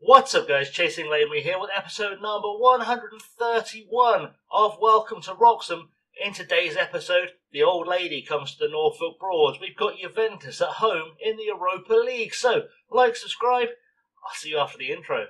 What's up, guys? Chasing Lamely here with episode number 131 of Welcome to Wroxham. In today's episode, the old lady comes to the Norfolk Broads. We've got Juventus at home in the Europa League. So, like, subscribe. I'll see you after the intro.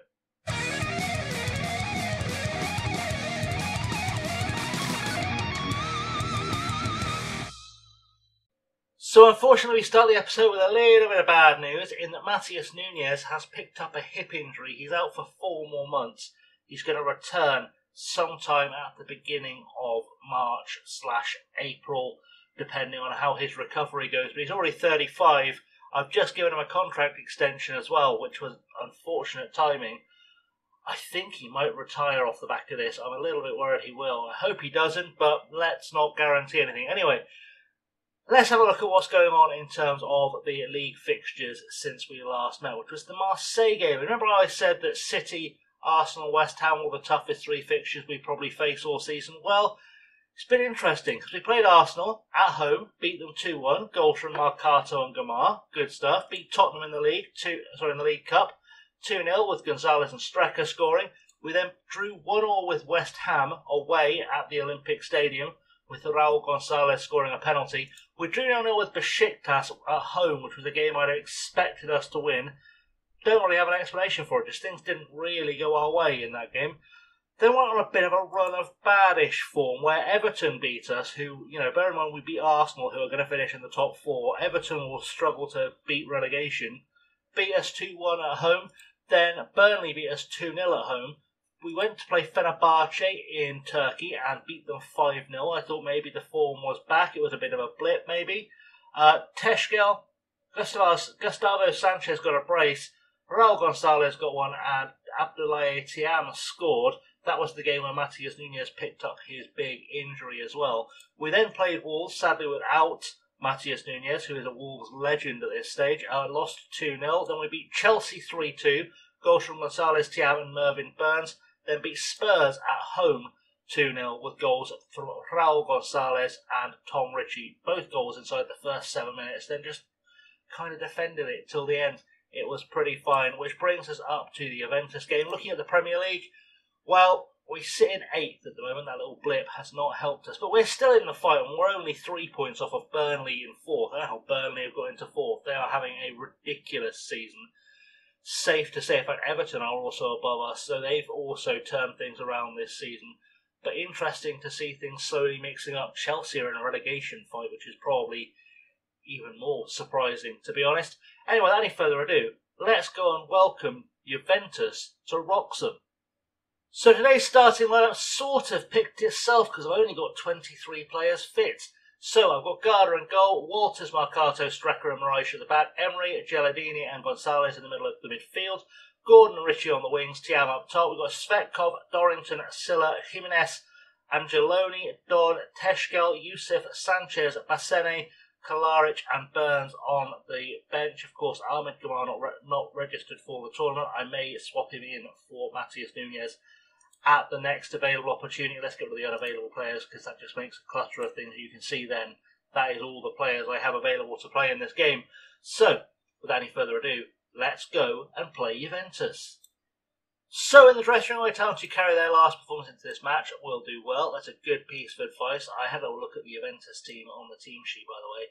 So unfortunately, we start the episode with a little bit of bad news in that Matheus Nunes has picked up a hip injury. He's out for four more months. He's going to return sometime at the beginning of March slash April, depending on how his recovery goes. But he's already 35. I've just given him a contract extension as well, which was unfortunate timing. I think he might retire off the back of this. I'm a little bit worried he will. I hope he doesn't, but let's not guarantee anything. Anyway, Let's have a look at what's going on in terms of the league fixtures since we last met, which was the Marseille game. Remember, I said that City, Arsenal, West Ham were the toughest three fixtures we probably face all season. Well, it's been interesting because we played Arsenal at home, beat them two one, goals from Marcato and Gamar, good stuff. Beat Tottenham in the league, two sorry in the League Cup, two 0 with Gonzalez and Strecker scoring. We then drew one all with West Ham away at the Olympic Stadium with Raul Gonzalez scoring a penalty. We drew 0 with Besiktas at home, which was a game I'd expected us to win. Don't really have an explanation for it, just things didn't really go our way in that game. Then went on a bit of a run of baddish form where Everton beat us, who, you know, bear in mind we beat Arsenal, who are going to finish in the top four. Everton will struggle to beat relegation. Beat us 2 1 at home. Then Burnley beat us 2 0 at home we went to play Fenerbahce in Turkey and beat them 5 0. I thought maybe the form was back. It was a bit of a blip, maybe. Uh, Texel, Gustavo, Gustavo Sanchez got a brace. Raul Gonzalez got one, and Abdoulaye Thiam scored. That was the game where Matheus Nunes picked up his big injury as well. We then played Wolves, sadly without Matheus Nunes, who is a Wolves legend at this stage. Uh, lost 2 0. Then we beat Chelsea 3 2. Goals from Gonzalez, Thiam, and Mervyn Burns then beat Spurs at home 2 0 with goals from Raul Gonzalez and Tom Ritchie. Both goals inside the first seven minutes, then just kind of defended it till the end. It was pretty fine, which brings us up to the Juventus game. Looking at the Premier League, well, we sit in eighth at the moment. That little blip has not helped us, but we're still in the fight, and we're only three points off of Burnley in fourth. How Burnley have got into fourth. They are having a ridiculous season safe to say, in fact, Everton are also above us, so they've also turned things around this season. But interesting to see things slowly mixing up. Chelsea are in a relegation fight, which is probably even more surprising, to be honest. Anyway, without any further ado, let's go and welcome Juventus to Wroxham. So today's starting lineup sort of picked itself because I've only got 23 players fit. So I've got Garda in goal, Walters, Marcato, Strecker and Moraes at the back, Emery, Gilardini and Gonzalez in the middle of the midfield, Gordon and Ritchie on the wings, Thiam up top. We've got Svetkov, Dorrington, Silla, Jimenez, Angeloni, Don, Texel, Yusuf, Sanchez, Bassene, Kalaric and Burns on the bench. Of course, Ahmed Gamar not, re- not registered for the tournament. I may swap him in for Matheus Nunes at the next available opportunity. Let's get rid of the unavailable players because that just makes a clutter of things. You can see then that is all the players I have available to play in this game. So, without any further ado, let's go and play Juventus. So, in the dressing room, I tell them to carry their last performance into this match We'll do well. That's a good piece of advice. I had a look at the Juventus team on the team sheet, by the way,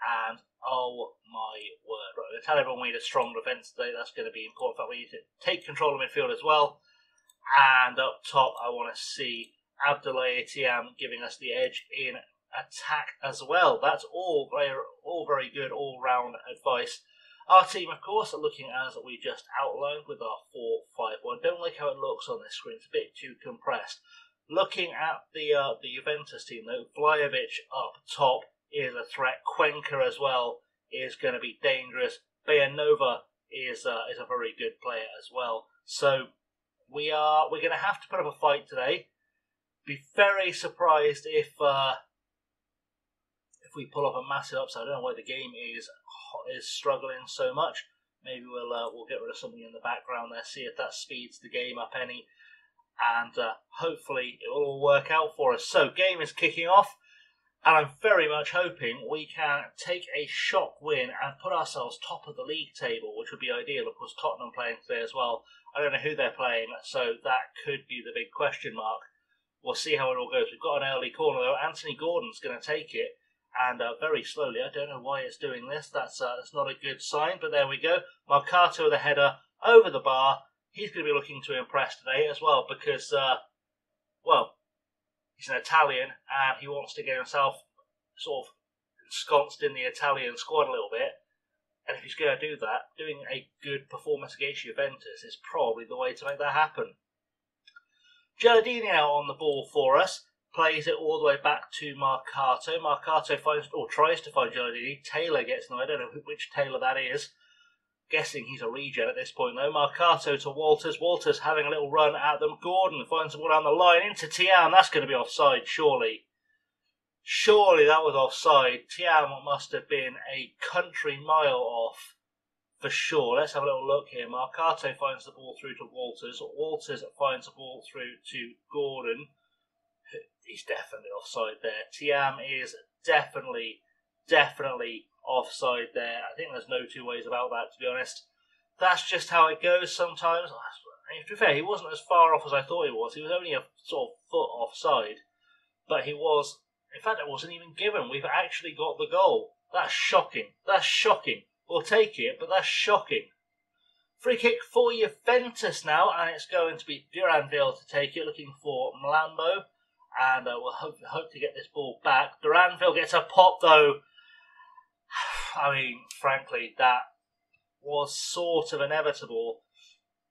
and oh my word. Right, I tell everyone we need a strong defence today. That's going to be important. In fact, we need to take control of midfield as well. And up top, I want to see Abdoulaye Thiam giving us the edge in attack as well. That's all very, all very good all-round advice. Our team, of course, are looking as we just outlined with our 4-5-1. Don't like how it looks on this screen. It's a bit too compressed. Looking at the uh, the Juventus team, though, Vlahovic up top is a threat. Cuenca as well is going to be dangerous. Beyanova is uh, is a very good player as well. So we are we're going to have to put up a fight today. Be very surprised if uh, if we pull off a massive upset. I don't know why the game is is struggling so much. Maybe we'll uh, we'll get rid of something in the background there, see if that speeds the game up any, and uh, hopefully it will all work out for us. So game is kicking off, And I'm very much hoping we can take a shock win and put ourselves top of the league table, which would be ideal. Of course, Tottenham playing today as well. I don't know who they're playing, so that could be the big question mark. We'll see how it all goes. We've got an early corner though. Anthony Gordon's going to take it, and uh, very slowly. I don't know why it's doing this. That's uh, that's not a good sign. But there we go. Marcato the header over the bar. He's going to be looking to impress today as well because, uh, well, he's an Italian and he wants to get himself sort of ensconced in the Italian squad a little bit. And if he's going to do that, doing a good performance against Juventus is probably the way to make that happen. Gilardini out on the ball for us. Plays it all the way back to Marcato. Marcato finds or tries to find Gilardini. Taylor gets no. I don't know which Taylor that is. Guessing he's a regen at this point though. Marcato to Walters. Walters having a little run at them. Gordon finds the ball down the line into Thiam. That's going to be offside, surely. Surely that was offside. Thiam must have been a country mile off for sure. Let's have a little look here. Marcato finds the ball through to Walters. Walters finds the ball through to Gordon. He's definitely offside there. Thiam is definitely, definitely offside there. I think there's no two ways about that, to be honest. That's just how it goes sometimes. To be fair, he wasn't as far off as I thought he was. He was only a sort of foot offside. But he was, in fact, it wasn't even given. We've actually got the goal. That's shocking. That's shocking. We'll take it, but that's shocking. Free kick for Juventus now, and it's going to be Duranville to take it, looking for Mlambo. And uh, we'll hope, hope to get this ball back. Duranville gets a pop, though. I mean, frankly, that was sort of inevitable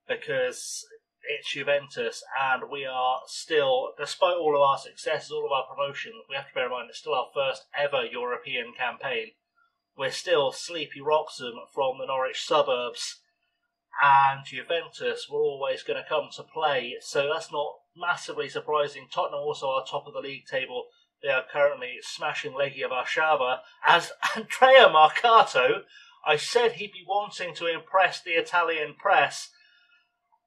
because it's Juventus and we are still, despite all of our successes, all of our promotions, we have to bear in mind it's still our first ever European campaign. We're still Sleepy Wroxham from the Norwich suburbs and Juventus were always going to come to play, so that's not massively surprising. Tottenham also are top of the league table they are currently smashing Legia Warszawa as Andrea Marcato. I said he'd be wanting to impress the Italian press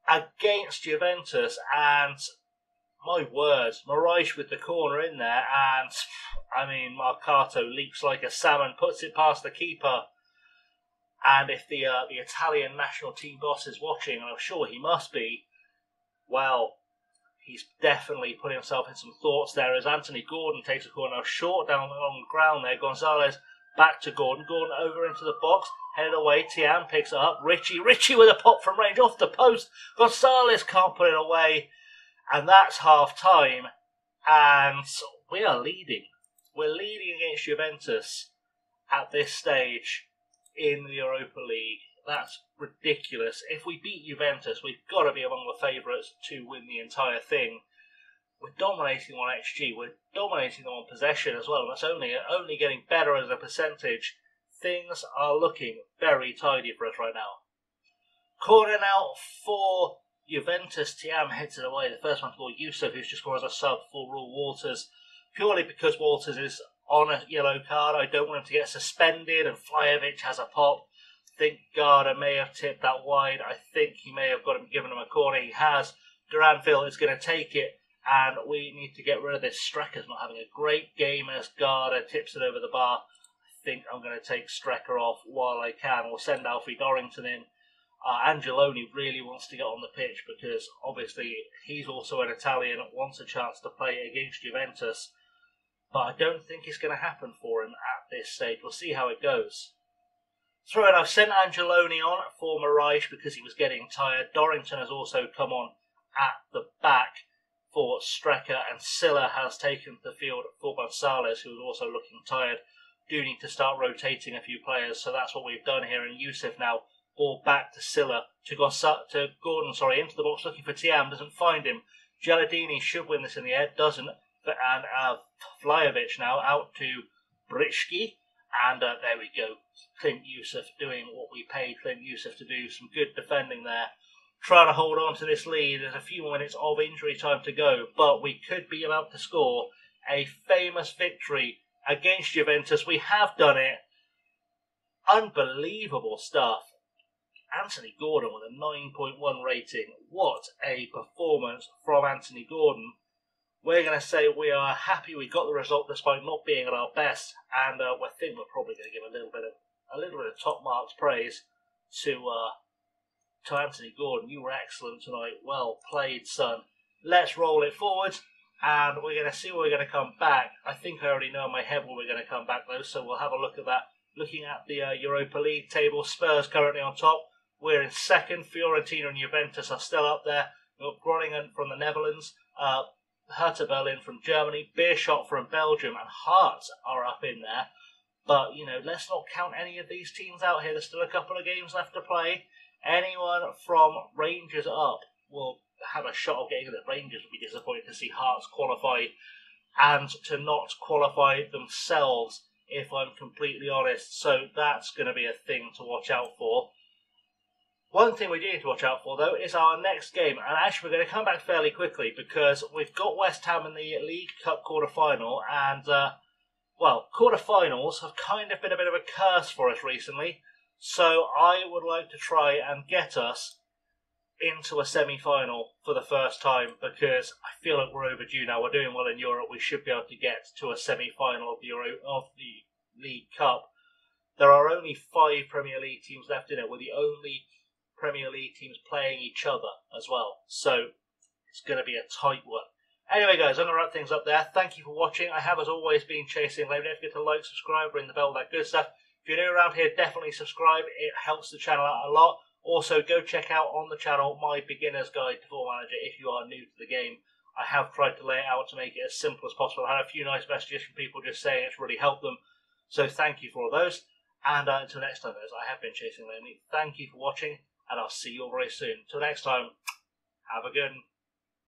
against Juventus, and my word, Moraes with the corner in there, and I mean, Marcato leaps like a salmon, puts it past the keeper. And if the uh, the Italian national team boss is watching, and I'm sure he must be, well, he's definitely putting himself in some thoughts there as Anthony Gordon takes a corner short down on the ground there. Gonzalez back to Gordon. Gordon over into the box, headed away. Thiam picks it up. Ritchie, Ritchie with a pop from range off the post. Gonzalez can't put it away. And that's half time. And we are leading. We're leading against Juventus at this stage in the Europa League. That's ridiculous. If we beat Juventus, we've got to be among the favourites to win the entire thing. We're dominating on XG. We're dominating on possession as well. That's only only getting better as a percentage. Things are looking very tidy for us right now. Corner out for Juventus. Thiam heads it away. The first one for Yusuf, who's just gone as a sub for Rule Walters, purely because Walters is on a yellow card. I don't want him to get suspended, and Vlahovic has a pop think Garda may have tipped that wide. I think he may have got him given him a corner. He has. Duranville is going to take it, and we need to get rid of this. Strecker's not having a great game as Garda tips it over the bar. I think I'm going to take Strecker off while I can. We'll send Alfie Dorrington in. Uh, Angeloni really wants to get on the pitch because obviously he's also an Italian and wants a chance to play against Juventus. But I don't think it's going to happen for him at this stage. We'll see how it goes. Throw it. I've sent Angeloni on for Moraes because he was getting tired. Dorrington has also come on at the back for Strecker, and Silla has taken the field for Gonzalez, who is also looking tired. Do need to start rotating a few players, so that's what we've done here. And Yusuf now ball back to Silla to, Gonsa- to Gordon, sorry, into the box looking for Thiam, doesn't find him. Gilardini should win this in the air, doesn't. And uh, now out to Britsky, and uh, there we go. Clint Yusuf doing what we paid Clint Yusuf to do. Some good defending there. Trying to hold on to this lead. There's a few minutes of injury time to go, but we could be about to score a famous victory against Juventus. We have done it. Unbelievable stuff. Anthony Gordon with a 9.1 rating. What a performance from Anthony Gordon. We're going to say we are happy we got the result despite not being at our best, and uh, we think we're probably going to give a little bit of a little bit of top marks praise to uh, to Anthony Gordon. You were excellent tonight. Well played, son. Let's roll it forward, and we're going to see where we're going to come back. I think I already know in my head where we're going to come back though, so we'll have a look at that. Looking at the uh, Europa League table, Spurs currently on top. We're in second. Fiorentina and Juventus are still up there. We've got Groningen from the Netherlands. Uh, Hertha Berlin from Germany, Beerschot from Belgium, and Hearts are up in there. But, you know, let's not count any of these teams out here. There's still a couple of games left to play. Anyone from Rangers up will have a shot of getting it. Rangers will be disappointed to see Hearts qualify and to not qualify themselves, if I'm completely honest. So that's going to be a thing to watch out for. One thing we do need to watch out for, though, is our next game. And actually, we're going to come back fairly quickly because we've got West Ham in the League Cup quarter final. And, uh, well, quarter finals have kind of been a bit of a curse for us recently. So I would like to try and get us into a semi final for the first time because I feel like we're overdue now. We're doing well in Europe. We should be able to get to a semi final of Euro- of the League Cup. There are only five Premier League teams left in it. We're the only Premier League teams playing each other as well. So it's going to be a tight one. Anyway, guys, I'm going to wrap things up there. Thank you for watching. I have, as always, been chasing Don't forget to like, subscribe, ring the bell, that good stuff. If you're new around here, definitely subscribe. It helps the channel out a lot. Also, go check out on the channel my beginner's guide to Football Manager if you are new to the game. I have tried to lay it out to make it as simple as possible. I had a few nice messages from people just saying it's really helped them. So thank you for all those. And uh, until next time, guys, I have been Chasing Lamely. Thank you for watching and I'll see you all very soon. Till next time, have a good one.